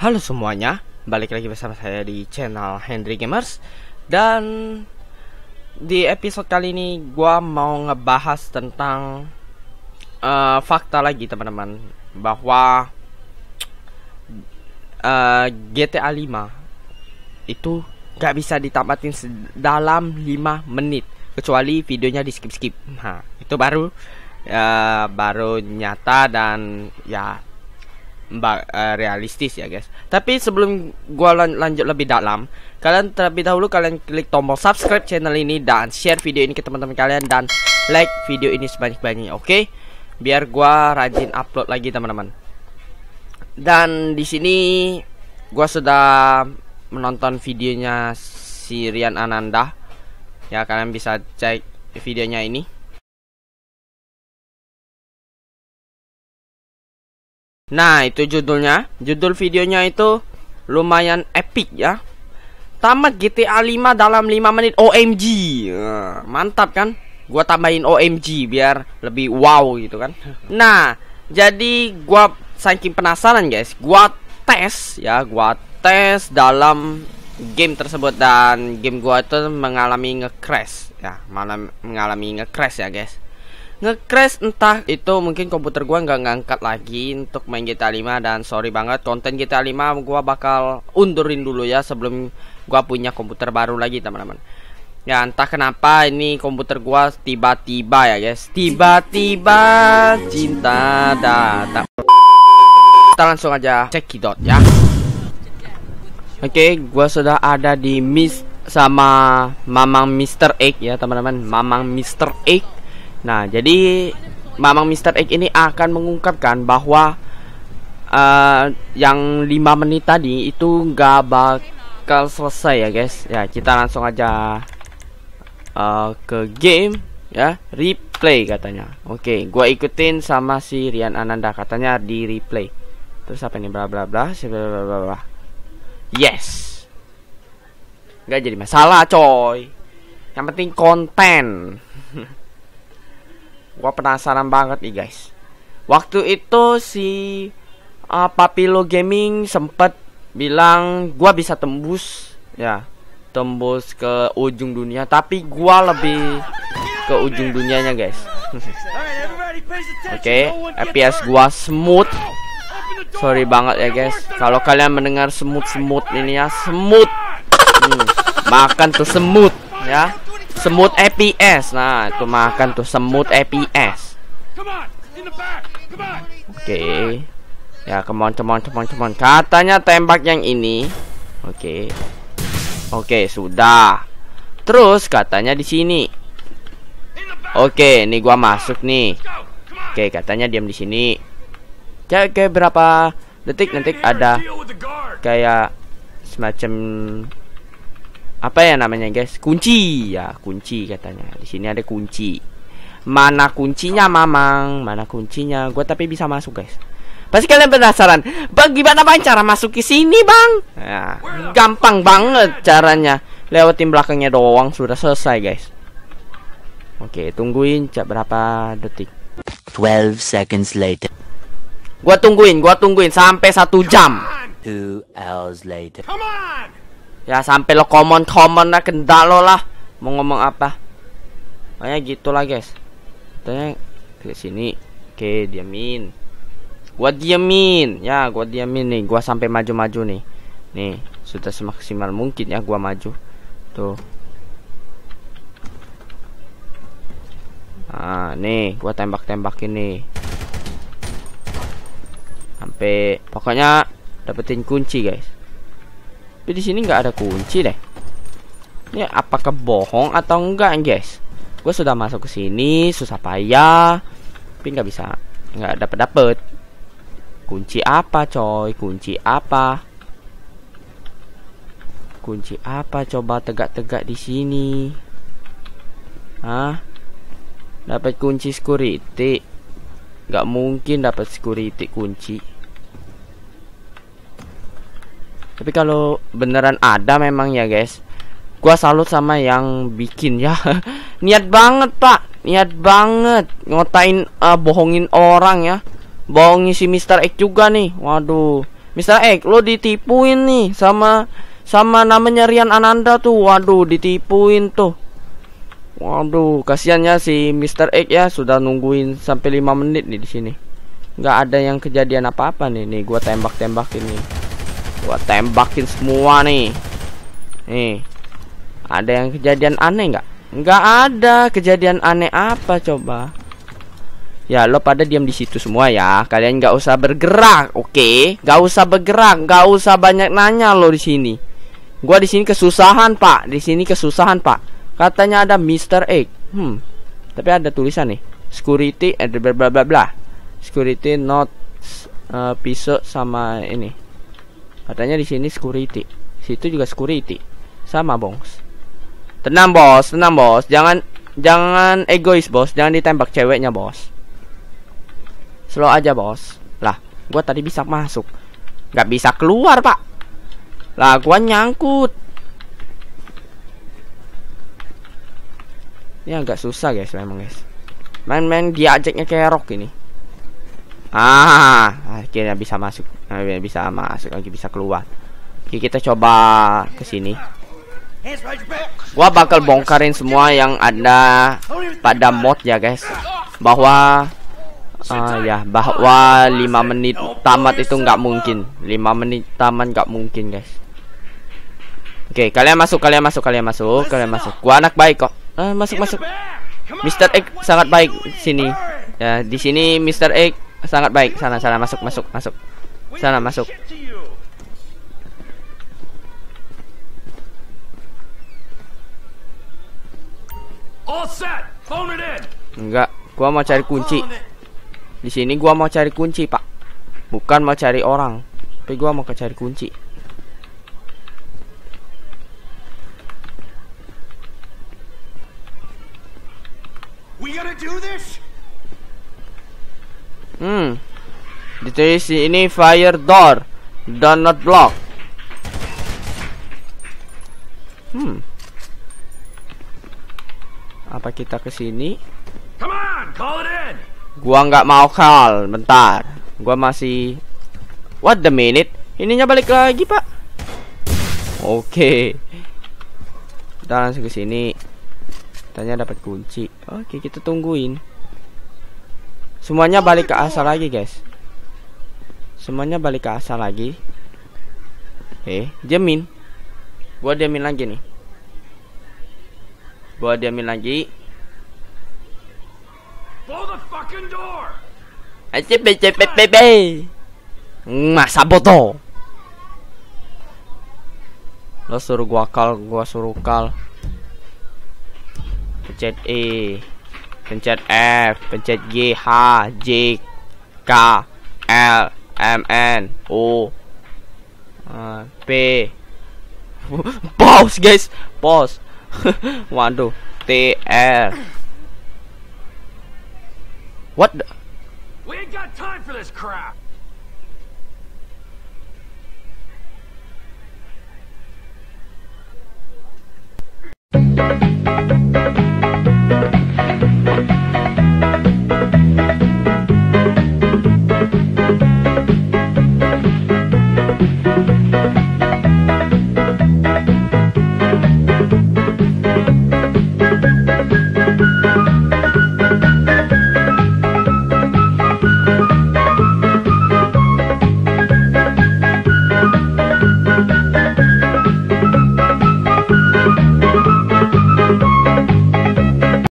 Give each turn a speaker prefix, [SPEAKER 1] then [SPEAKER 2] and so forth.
[SPEAKER 1] Halo semuanya, balik lagi bersama saya di channel Henry Gamers. Dan di episode kali ini gua mau ngebahas tentang uh, fakta lagi teman-teman. Bahwa uh, GTA 5 itu gak bisa ditamatin dalam 5 menit. Kecuali videonya di skip-skip. Nah itu baru uh, baru nyata dan ya uh, realistis ya guys. Tapi sebelum gua lan lanjut lebih dalam, kalian terlebih dahulu kalian klik tombol subscribe channel ini dan share video ini ke teman-teman kalian dan like video ini sebanyak-banyaknya, oke? Okay? Biar gua rajin upload lagi teman-teman. Dan di sini gua sudah menonton videonya si Rian Ananda. Ya kalian bisa cek videonya ini. Nah, itu judulnya. Judul videonya itu lumayan epic ya. Tamat GTA 5 dalam 5 menit OMG. Nah, mantap kan? Gua tambahin OMG biar lebih wow gitu kan. Nah, jadi gua saking penasaran guys, gua tes ya, gua tes dalam game tersebut dan game gua itu mengalami nge-crash ya, malah mengalami nge-crash ya guys nge-crash entah itu mungkin komputer gua nggak ngangkat lagi untuk main GTA 5 dan sorry banget konten GTA 5 gua bakal undurin dulu ya sebelum gua punya komputer baru lagi teman-teman ya entah kenapa ini komputer gua tiba-tiba ya guys tiba-tiba cinta datang kita langsung aja cekidot ya oke okay, gua sudah ada di Miss sama Mamang Mr. Egg ya teman-teman Mamang Mr. Egg Nah, jadi Mamang Mr. X ini akan mengungkapkan bahwa uh, yang 5 menit tadi itu nggak bakal selesai ya guys. Ya, kita langsung aja uh, ke game ya, replay katanya. Oke, gua ikutin sama si Rian Ananda katanya di replay. Terus apa ini bla bla bla, bla bla bla. Yes. Gak jadi masalah, coy. Yang penting konten. Gua penasaran banget nih guys. Waktu itu si uh, Papilo Gaming sempat bilang gua bisa tembus ya, tembus ke ujung dunia, tapi gua lebih ke ujung dunianya guys. Oke, okay, FPS gua smooth. Sorry banget ya guys. Kalau kalian mendengar semut-semut ini ya, semut. Hmm, makan tuh semut ya semut EPS nah itu makan tuh semut EPS oke. Okay. ya kemon kemon kemon kemon katanya tembak yang ini. Oke. Okay. oke okay, sudah. Terus katanya di sini. Oke okay, ini gua masuk nih. Oke okay, katanya diam di sini. Kayak, kayak berapa detik nanti ada kayak semacam apa ya namanya guys? Kunci. Ya kunci katanya. Di sini ada kunci. Mana kuncinya mamang? Mana kuncinya? Gue tapi bisa masuk guys. Pasti kalian penasaran bagaimana bang cara masuk ke sini bang? Ya, gampang banget caranya. Lewatin belakangnya doang sudah selesai guys. Oke tungguin cak berapa detik?
[SPEAKER 2] 12 seconds later.
[SPEAKER 1] Gua tungguin gua tungguin sampai satu jam.
[SPEAKER 2] 2 hours later.
[SPEAKER 1] Come on! Ya sampai lo common-common lah kendak lo lah. Mau ngomong apa? Kayak gitulah guys. Tanya ke sini. Oke, diamin. Gua diamin. Ya, gua diamin nih. Gua sampai maju-maju nih. Nih, sudah semaksimal mungkin ya gua maju. Tuh. Nah, nih gua tembak-tembak ini. Sampai pokoknya dapetin kunci, guys. Tapi di sini nggak ada kunci deh. Ini apakah bohong atau enggak, guys? Gue sudah masuk ke sini, susah payah, tapi nggak bisa, nggak dapet dapet. Kunci apa, coy? Kunci apa? Kunci apa? Coba tegak-tegak di sini. Hah? Dapat kunci security? Gak mungkin dapat security kunci. Tapi kalau beneran ada memang ya guys Gua salut sama yang bikin ya Niat banget pak Niat banget Ngotain uh, bohongin orang ya Bohongin si Mr. X juga nih Waduh Mr. X, lo ditipuin nih sama sama namanya Rian Ananda tuh. Waduh, ditipuin tuh. Waduh, kasihannya si Mr. X ya sudah nungguin sampai 5 menit nih di sini. Nggak ada yang kejadian apa-apa nih. Nih, gua tembak-tembakin nih. Gua tembakin semua nih. Nih. Ada yang kejadian aneh nggak? Nggak ada kejadian aneh apa coba? Ya lo pada diam di situ semua ya. Kalian nggak usah bergerak, oke? Okay? Nggak usah bergerak, nggak usah banyak nanya lo di sini. Gua di sini kesusahan pak, di sini kesusahan pak. Katanya ada Mr. Egg. Hmm. Tapi ada tulisan nih, security and bla bla bla bla. Security not uh, pisau sama ini. Katanya di sini security. Situ juga security. Sama bongs. Tenang bos, tenang bos. Jangan jangan egois bos. Jangan ditembak ceweknya bos. Slow aja bos Lah gua tadi bisa masuk Gak bisa keluar pak Lah gua nyangkut Ini agak susah guys memang guys Main-main diajaknya kerok ini Ah Akhirnya bisa masuk Akhirnya bisa masuk lagi bisa keluar. Oke kita coba ke sini. Gua bakal bongkarin semua yang ada pada mod ya guys. Bahwa uh, ya bahwa 5 menit tamat itu nggak mungkin. 5 menit tamat nggak mungkin guys. Oke kalian masuk kalian masuk kalian masuk kalian masuk. Gua anak baik kok. Uh, masuk masuk. Mr. X sangat baik sini. Ya di sini Mr. X sangat baik sana sana masuk masuk masuk sana masuk Enggak, gua mau cari kunci. Di sini gua mau cari kunci, Pak. Bukan mau cari orang. Tapi gua mau cari kunci. Hmm. Ditulis ini fire door. Do not block. Hmm. Apa kita ke sini? Come on, call it in. Gua nggak mau call, bentar. Gua masih What the minute? Ininya balik lagi, Pak. Oke. Okay. Kita langsung ke sini. Tanya dapat kunci. Oke, okay, kita tungguin. Semuanya balik ke asal lagi, guys. Semuanya balik ke asal lagi. Eh, jamin. Gua diamin lagi nih. Gua diamin lagi. CPCPPP Masa boto Lo suruh gua kal Gua suruh kal Pencet E Pencet F Pencet G H J K L M N O uh, P. Pause guys. Pause. Waduh. T R What the? We ain't got time for this crap!